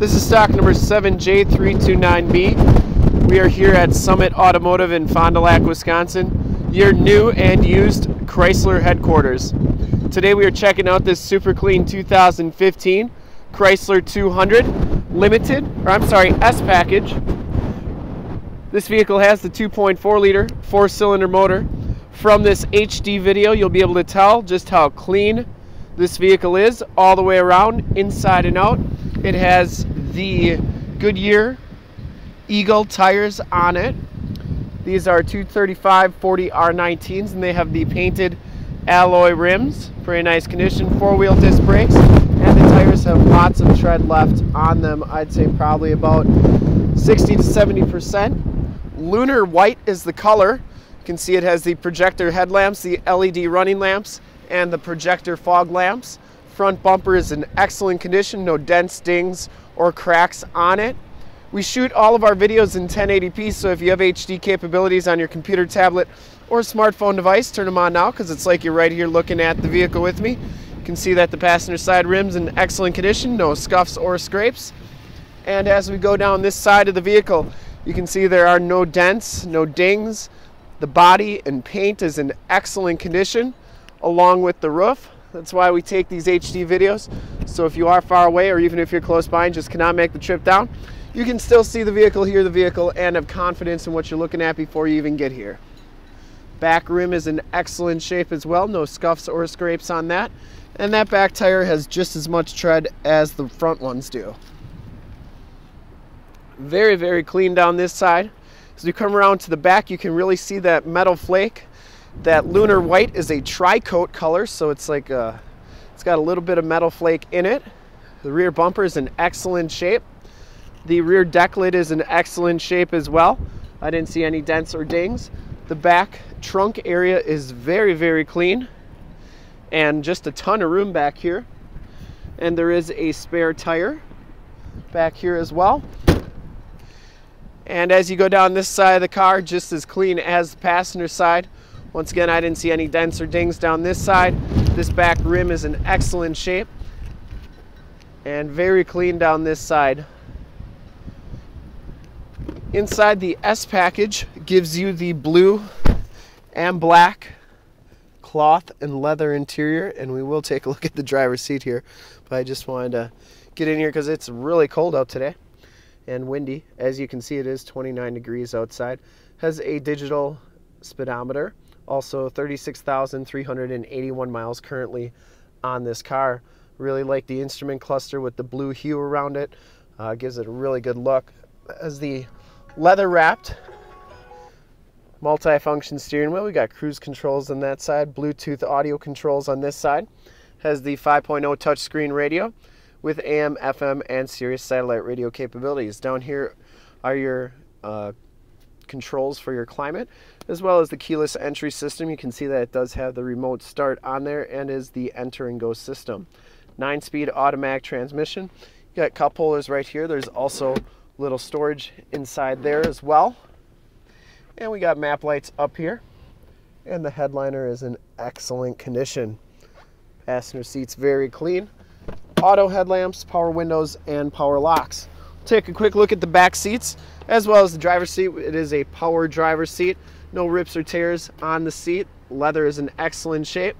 This is stock number 7J329B. We are here at Summit Automotive in Fond du Lac, Wisconsin, your new and used Chrysler headquarters. Today we are checking out this super clean 2015 Chrysler 200 Limited, or I'm sorry, S package. This vehicle has the 2.4 liter four cylinder motor. From this HD video, you'll be able to tell just how clean this vehicle is all the way around, inside and out. It has the Goodyear Eagle tires on it. These are 235 40 R19s and they have the painted alloy rims. Very nice condition. Four-wheel disc brakes and the tires have lots of tread left on them. I'd say probably about 60 to 70%. Lunar white is the color. You can see it has the projector headlamps, the LED running lamps, and the projector fog lamps. Front bumper is in excellent condition, no dents, dings, or cracks on it. We shoot all of our videos in 1080p, so if you have HD capabilities on your computer, tablet, or smartphone device, turn them on now because it's like you're right here looking at the vehicle with me. You can see that the passenger side rim's in excellent condition, no scuffs or scrapes. And as we go down this side of the vehicle, you can see there are no dents, no dings. The body and paint is in excellent condition along with the roof. That's why we take these HD videos. So if you are far away or even if you're close by and just cannot make the trip down, you can still see the vehicle, hear the vehicle, and have confidence in what you're looking at before you even get here. Back rim is in excellent shape as well, no scuffs or scrapes on that. And that back tire has just as much tread as the front ones do. Very, very clean down this side. As you come around to the back, you can really see that metal flake that lunar white is a tri-coat color, so it's like a, it's got a little bit of metal flake in it. The rear bumper is in excellent shape. The rear deck lid is in excellent shape as well. I didn't see any dents or dings. The back trunk area is very, very clean and just a ton of room back here. And there is a spare tire back here as well. And as you go down this side of the car, just as clean as the passenger side. Once again, I didn't see any dents or dings down this side. This back rim is in excellent shape and very clean down this side. Inside the S package gives you the blue and black cloth and leather interior and we will take a look at the driver's seat here but I just wanted to get in here because it's really cold out today and windy as you can see it is 29 degrees outside has a digital speedometer also 36,381 miles currently on this car. Really like the instrument cluster with the blue hue around it. Uh, gives it a really good look. As the leather wrapped multi-function steering wheel, we got cruise controls on that side, Bluetooth audio controls on this side. Has the 5.0 touchscreen radio with AM, FM, and Sirius satellite radio capabilities. Down here are your uh, controls for your climate, as well as the keyless entry system. You can see that it does have the remote start on there and is the enter and go system. Nine speed automatic transmission. You got cup holders right here. There's also little storage inside there as well. And we got map lights up here. And the headliner is in excellent condition. Passenger seats very clean. Auto headlamps, power windows, and power locks. Take a quick look at the back seats as well as the driver's seat. It is a power driver's seat. No rips or tears on the seat. Leather is in excellent shape.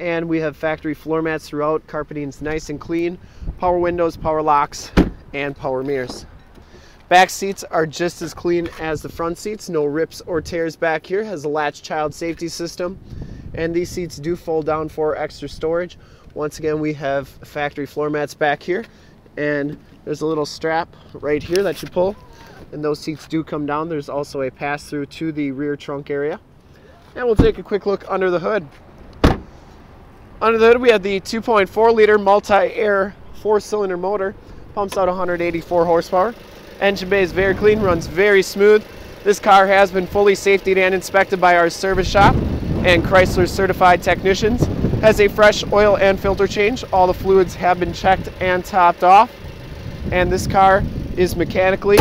And we have factory floor mats throughout. Carpeting's nice and clean. Power windows, power locks, and power mirrors. Back seats are just as clean as the front seats. No rips or tears back here. Has a latch child safety system. And these seats do fold down for extra storage. Once again, we have factory floor mats back here. And there's a little strap right here that you pull and those seats do come down. There's also a pass through to the rear trunk area. And we'll take a quick look under the hood. Under the hood we have the 2.4 liter multi-air four cylinder motor. Pumps out 184 horsepower. Engine bay is very clean, runs very smooth. This car has been fully safety and inspected by our service shop and Chrysler certified technicians. Has a fresh oil and filter change. All the fluids have been checked and topped off and this car is mechanically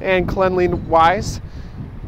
and cleanly wise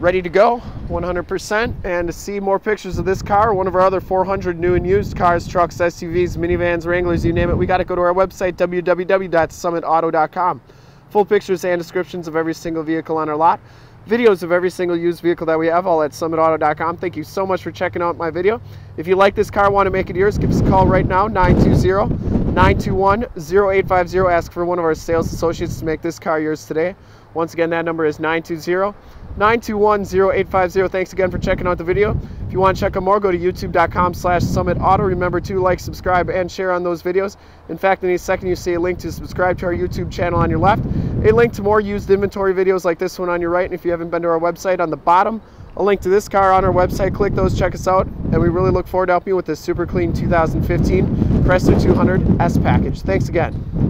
ready to go 100% and to see more pictures of this car one of our other 400 new and used cars trucks suvs minivans wranglers you name it we got to go to our website www.summitauto.com full pictures and descriptions of every single vehicle on our lot. Videos of every single used vehicle that we have all at summitauto.com thank you so much for checking out my video. If you like this car want to make it yours give us a call right now 920-921-0850 ask for one of our sales associates to make this car yours today. Once again that number is 920 921-0850. Thanks again for checking out the video. If you want to check out more, go to youtube.com slash summitauto. Remember to like, subscribe, and share on those videos. In fact, in a second you see a link to subscribe to our YouTube channel on your left, a link to more used inventory videos like this one on your right, and if you haven't been to our website on the bottom, a link to this car on our website. Click those, check us out, and we really look forward to helping you with this super clean 2015 Chrysler 200 S package. Thanks again.